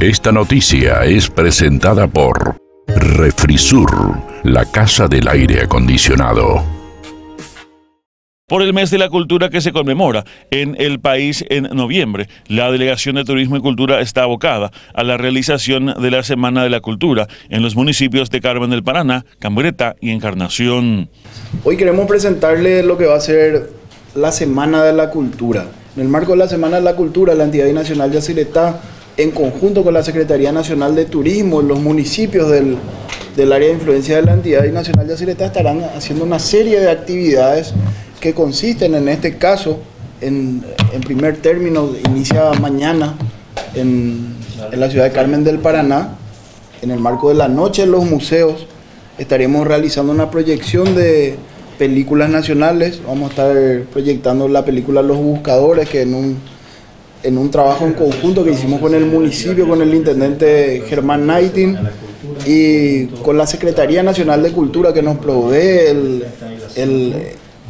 Esta noticia es presentada por Refrisur, la casa del aire acondicionado. Por el mes de la cultura que se conmemora en el país en noviembre, la Delegación de Turismo y Cultura está abocada a la realización de la Semana de la Cultura en los municipios de Carmen del Paraná, Cambreta y Encarnación. Hoy queremos presentarle lo que va a ser la Semana de la Cultura. En el marco de la Semana de la Cultura, la entidad nacional de Aciretá, en conjunto con la Secretaría Nacional de Turismo, los municipios del, área de influencia de la entidad nacional de Aciretá estarán haciendo una serie de actividades que consisten en este caso, en, primer término, inicia mañana en, la ciudad de Carmen del Paraná, en el marco de la noche en los museos, estaremos realizando una proyección de películas nacionales, vamos a estar proyectando la película Los Buscadores, que en un, en un trabajo en conjunto que hicimos con el municipio, con el intendente Germán Naitin y con la Secretaría Nacional de Cultura que nos provee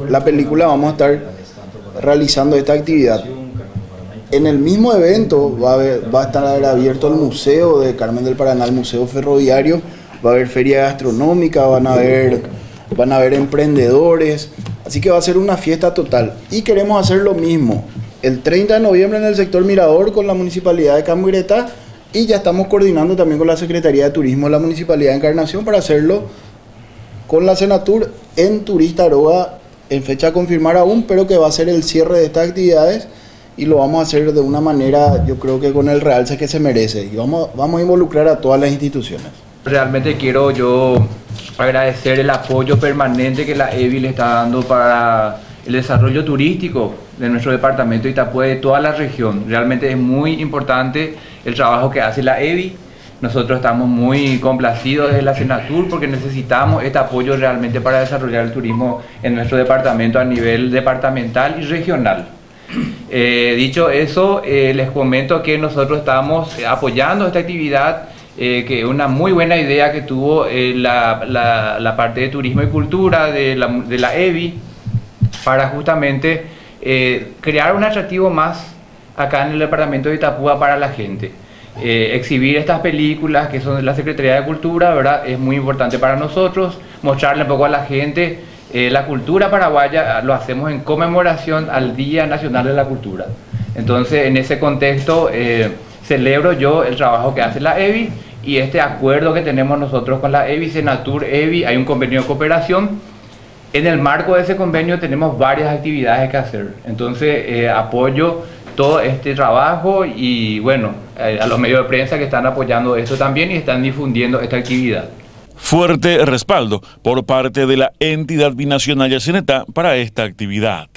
la película vamos a estar realizando esta actividad. En el mismo evento va a, va a estar abierto el museo de Carmen del Paraná, el museo ferroviario, va a haber feria gastronómica, van a haber, van a haber emprendedores, así que va a ser una fiesta total. Y queremos hacer lo mismo el 30 de noviembre en el sector Mirador con la Municipalidad de Cambreta y ya estamos coordinando también con la Secretaría de Turismo de la Municipalidad de Encarnación para hacerlo con la Senatur en Turista Aroa en fecha a confirmar aún, pero que va a ser el cierre de estas actividades y lo vamos a hacer de una manera, yo creo que con el realce que se merece y vamos, vamos a involucrar a todas las instituciones. Realmente quiero yo agradecer el apoyo permanente que la EVI le está dando para el desarrollo turístico de nuestro departamento de Itapúa de toda la región. Realmente es muy importante el trabajo que hace la EVI nosotros estamos muy complacidos desde la Senatur porque necesitamos este apoyo realmente para desarrollar el turismo en nuestro departamento a nivel departamental y regional. Eh, dicho eso, eh, les comento que nosotros estamos apoyando esta actividad, eh, que es una muy buena idea que tuvo la, la, parte de turismo y cultura de la, de la EBI para justamente crear un atractivo más acá en el departamento de Itapúa para la gente. Eh, exhibir estas películas que son de la Secretaría de Cultura, ¿verdad? Es muy importante para nosotros, mostrarle un poco a la gente eh, la cultura paraguaya, lo hacemos en conmemoración al Día Nacional de la Cultura. Entonces, en ese contexto, eh, celebro yo el trabajo que hace la EVI y este acuerdo que tenemos nosotros con la EVI, Senatur EVI, hay un convenio de cooperación. En el marco de ese convenio tenemos varias actividades que hacer. Entonces, apoyo todo este trabajo y bueno, eh, a los medios de prensa que están apoyando esto también y están difundiendo esta actividad. Fuerte respaldo por parte de la entidad binacional Yacineta para esta actividad.